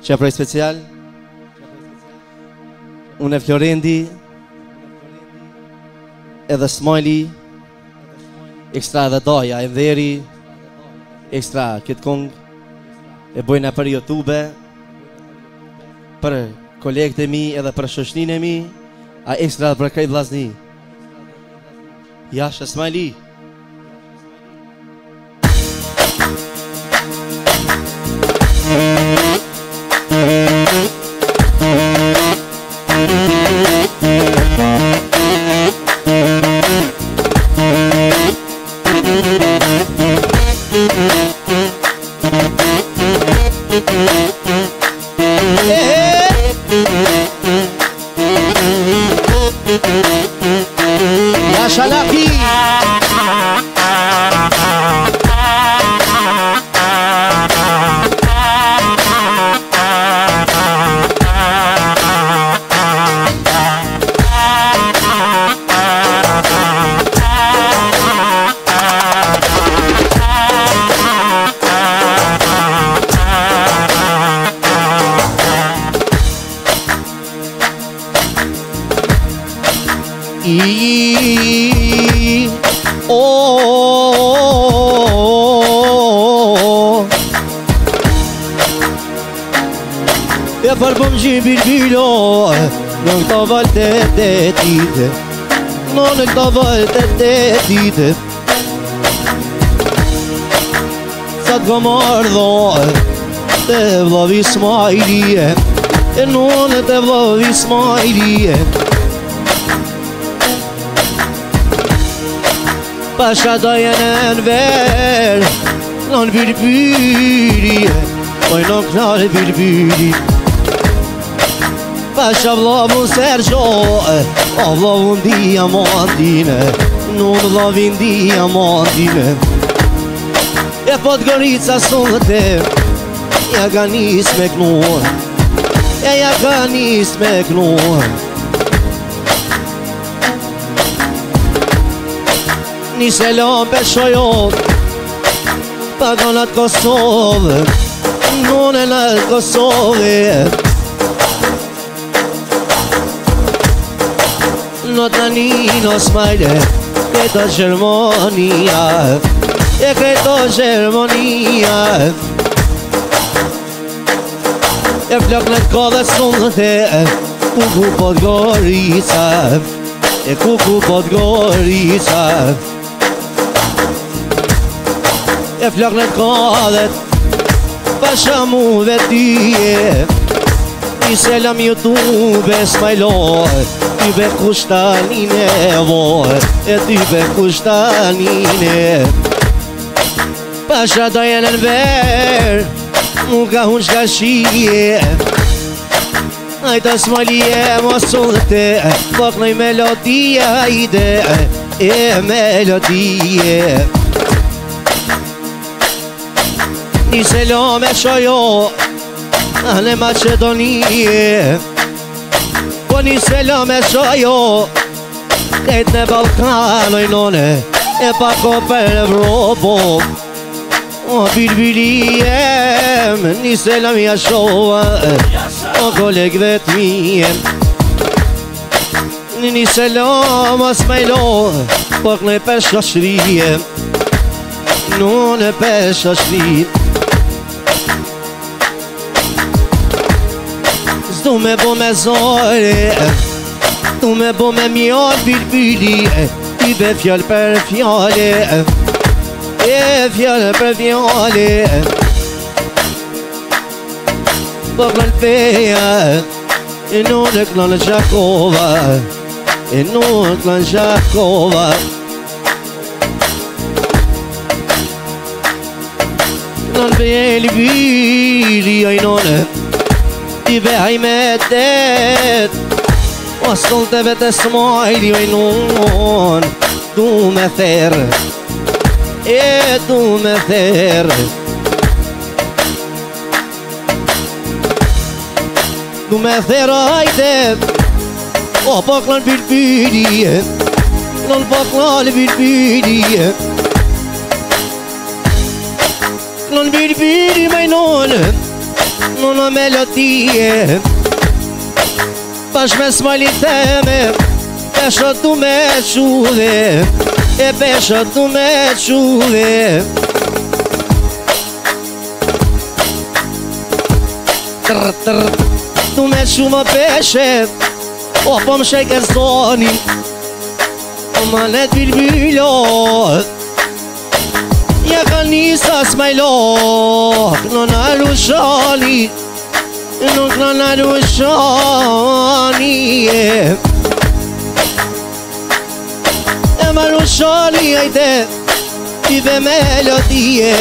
Që special Unë e Florendi Edhe Smiley Ekstra dhe Doja Veri Ekstra këtë kong E bojna për Youtube Për kolegët e mi Edhe për shoshnin e mi A ekstra dhe për kajtë vlasni Jashë Smiley i oh E farë pëmë gjimin bilo Në këta valte të tite Në në këta valte të tite Sa të këmë ardho Të vlavi smajlije E në në të vlavi smajlije smajlije Pasha do jenë në verë Në në birbiri Poj në knarë birbiri Pasha vlovu sërë gjohë O vlovu në diamantine Në në në diamantine E po të gërica sënë të Ja ka njës me knuar E ja ka njës me knuar një selon për shojot Pagonat Kosovë Nune në Kosovë Në të një në smajle Këto Gjermonia E këto Gjermonia E flok në të kove sënë të Kuku pot gorica E kuku pot e flak në kadet Pasha mu dhe tije I selam Youtube e smajloj Ti be kushtanin e voj E ti be kushtanin e Pasha do jenë në ver Mu ka hun shka shije Ajta smajlije ma sote Pak nëj melodija ide E melodije E melodije Një po selom e shojo Në Macedonije Po një selom e shojo Këtë në Balkano i none E pa kopër Evropo O birbiri e Një selom i ashoa O kolegve të mije Një selom as me lo Po kënë i për Në në Tu me bo me zore Du me bo me mjot bir bili Ti be fjall për fjalli E fjall për fjalli Po plan feja E nuk në klan Shakova E nuk në Shakova Klan feja e li bili Ajnone e li Dibëhaj me të tëtë A sëll të vetës më ajdi oj nëllon Dume të tërë E du me të tërë Dume të tërë oj të tëtë O pak lën përpiri Nëllë pak lën përpiri Nëllë pak lën përpiri Këllën me nëllë në në melodie Pash me smali theme Pesho du me E pesho du me qude Trr, trr me qu më peshe O po më shek zoni më në të bilbilot një kanisa smajlo Kënë në rushoni Nuk në në rushoni Në më shali ajte Ti be me lotije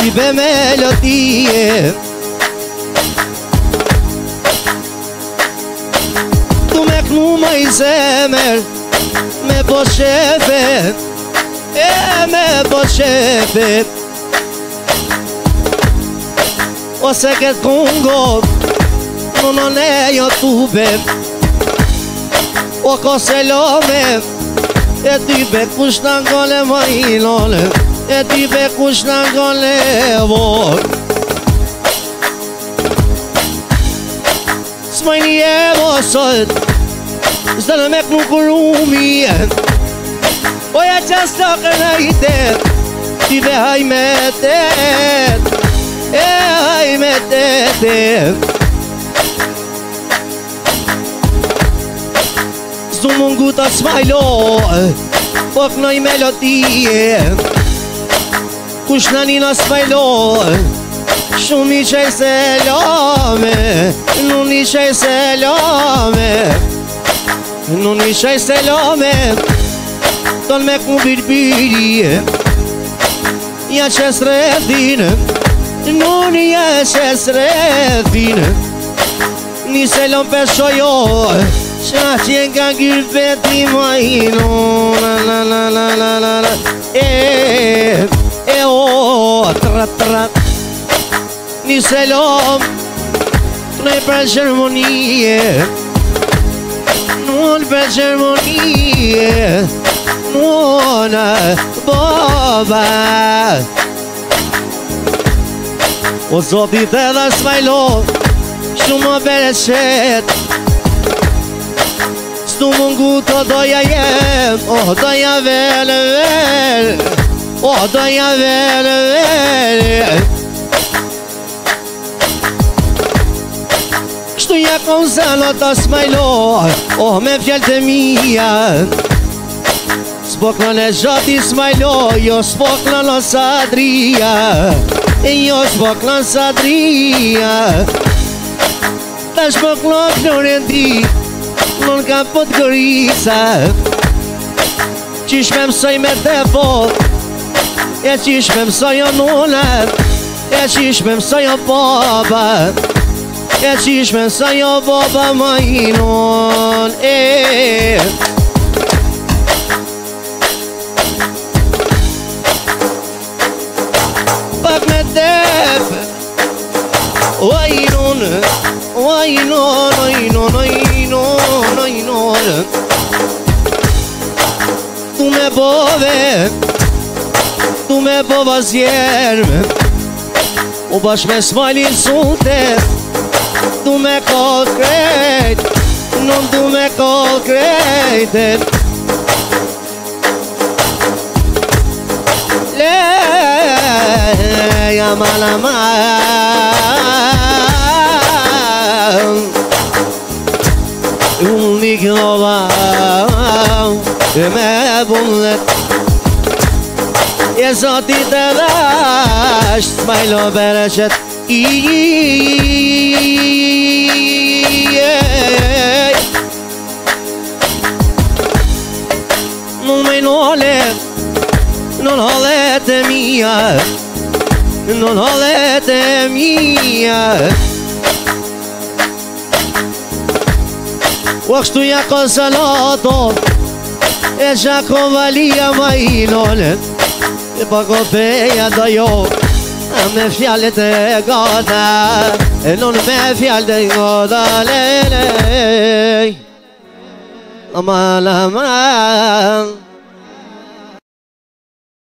Ti be me lotije Tu me knu më i zemër Me po Me po shefe e me po shefit Ose këtë kungo Më më ne jo të ube O ko se E ty be kush në gole më E ty be kush në gole vol Së më një e vo sot Zdëllë me kënu kërumi Boja që së kërë i Ti dhe hajme E hajme tëtë Zunë më ngu të smajlo Po kënoj melodie Kush në një në smajlo Shumë i qaj se lome Në një qaj se lome Në një qaj se lome qaj se tonë me ku birbirje Ja qesë rëthinë Nuni ja qesë rëthinë Një selon për shojo Që a që nga gjithë veti ma i no La la la la la E e o tra tra Një selon Të ne për shërmonije Një mund për qërmonie Mune bobe O zoti të dhe svajlov Shumë bereqet Stu mungu të doja jem O doja vele vele O doja vele vele mija kon zëna ta smajloj Oh me fjallë të mija Spok në në gjati smajloj Jo spok në në sadria Jo spok në sadria Ta shpok në kënërën ti Nën ka pëtë gërisa Qish me mësoj me të pot E qish me mësoj o nulet E qish me mësoj o papat E qishme sa jo baba ma inon E Pak me tep Wa inon Wa inon Wa inon Wa inon Wa inon Tu me bove Tu me bova zjerme U bashkë me smajlin sute Du me kol krejt Nuk du me kol Le, Leja mala ma Unë një kjova E me bullet Jesotit e dhe është Smajlo bereshet I e e e e e e e e Në me nële, në nële e te mija Në nële e te mija Kështuja jo. kësën E shakën valia majinon E e e e Në me fjallë të godar E nuk në me fjallë të godar E nuk në me fjallë të